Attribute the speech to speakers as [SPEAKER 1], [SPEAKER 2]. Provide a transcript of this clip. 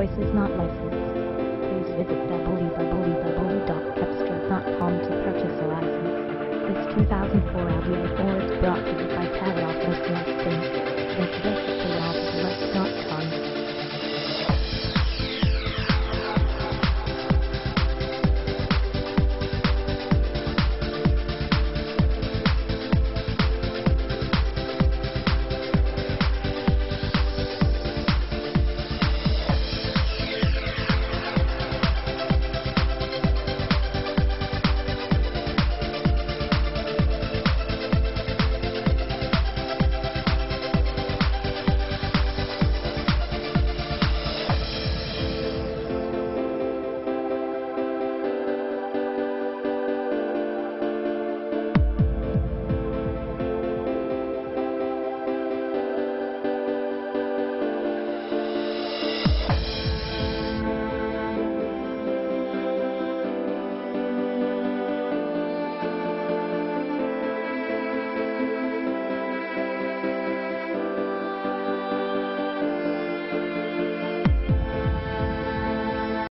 [SPEAKER 1] voice is not licensed. Please visit www.cepstral.com to purchase a license. This 2004 Audi A4 is brought to you by